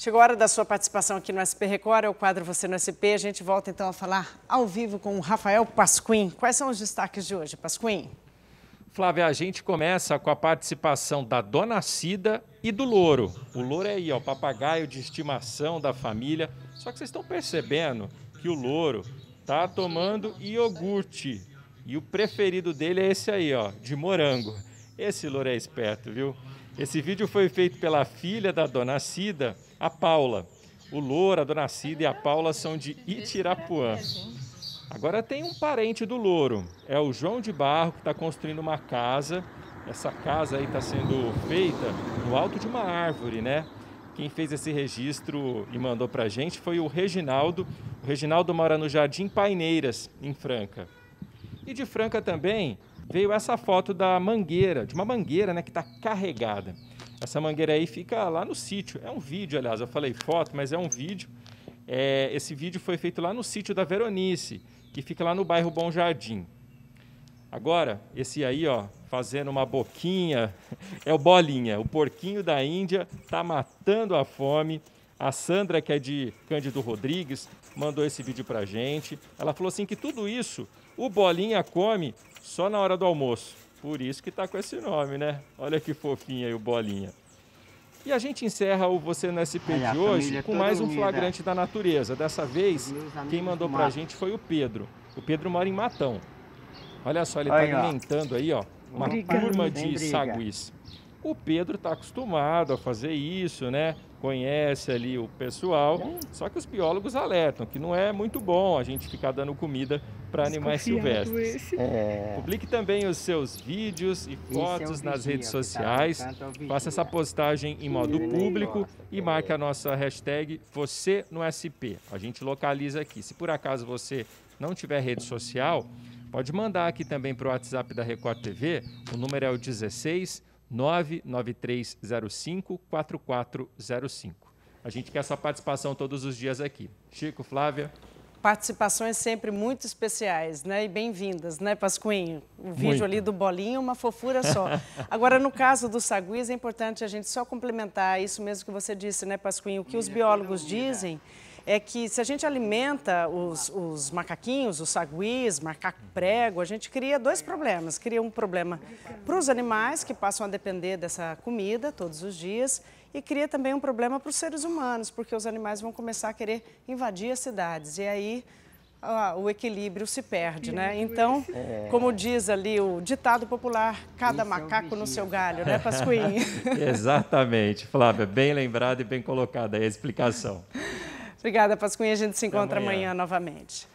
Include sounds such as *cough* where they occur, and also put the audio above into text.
Chegou a hora da sua participação aqui no SP Record, é o quadro Você no SP. A gente volta então a falar ao vivo com o Rafael Pasquim. Quais são os destaques de hoje, Pasquim? Flávia, a gente começa com a participação da Dona Cida e do Louro. O Louro é aí, ó, o papagaio de estimação da família. Só que vocês estão percebendo que o Louro tá tomando iogurte. E o preferido dele é esse aí, ó, de morango. Esse Louro é esperto, viu? Esse vídeo foi feito pela filha da Dona Cida a Paula. O Louro, a Dona Cida e a Paula são de Itirapuã. Agora tem um parente do Louro, é o João de Barro, que está construindo uma casa. Essa casa aí está sendo feita no alto de uma árvore, né? Quem fez esse registro e mandou para a gente foi o Reginaldo. O Reginaldo mora no Jardim Paineiras, em Franca. E de Franca também veio essa foto da mangueira, de uma mangueira né, que está carregada. Essa mangueira aí fica lá no sítio. É um vídeo, aliás, eu falei foto, mas é um vídeo. É, esse vídeo foi feito lá no sítio da Veronice, que fica lá no bairro Bom Jardim. Agora, esse aí, ó, fazendo uma boquinha, *laughs* é o Bolinha, o porquinho da Índia, tá matando a fome. A Sandra, que é de Cândido Rodrigues, mandou esse vídeo pra gente. Ela falou assim que tudo isso o Bolinha come só na hora do almoço. Por isso que está com esse nome, né? Olha que fofinho aí o Bolinha. E a gente encerra o Você no SP Aí, de hoje com mais um flagrante da natureza. Dessa vez, quem mandou pra gente foi o Pedro. O Pedro mora em Matão. Olha só, ele está alimentando aí, ó, uma turma de saguis. O Pedro está acostumado a fazer isso, né? Conhece ali o pessoal. Só que os biólogos alertam que não é muito bom a gente ficar dando comida para animais silvestres. É. Publique também os seus vídeos e fotos é nas redes sociais. Faça essa postagem em modo público e marque a nossa hashtag Você no SP. A gente localiza aqui. Se por acaso você não tiver rede social, pode mandar aqui também para o WhatsApp da Record TV. O número é o 16 99305 4405. A gente quer sua participação todos os dias aqui. Chico, Flávia participações sempre muito especiais, né? E bem-vindas, né, Pascoinho? O vídeo muito. ali do bolinho, uma fofura só. *laughs* Agora, no caso do saguis, é importante a gente só complementar isso mesmo que você disse, né, Pascoinho? O que os biólogos dizem é que se a gente alimenta os, os macaquinhos, os saguis, macaco prego, a gente cria dois problemas. Cria um problema para os animais, que passam a depender dessa comida todos os dias, e cria também um problema para os seres humanos, porque os animais vão começar a querer invadir as cidades. E aí ah, o equilíbrio se perde, né? Então, é. como diz ali o ditado popular, cada Esse macaco é no seu galho, né, Pasquim? *laughs* Exatamente, Flávia, bem lembrada e bem colocada a explicação. Obrigada, Pasquim. A gente se encontra amanhã. amanhã novamente.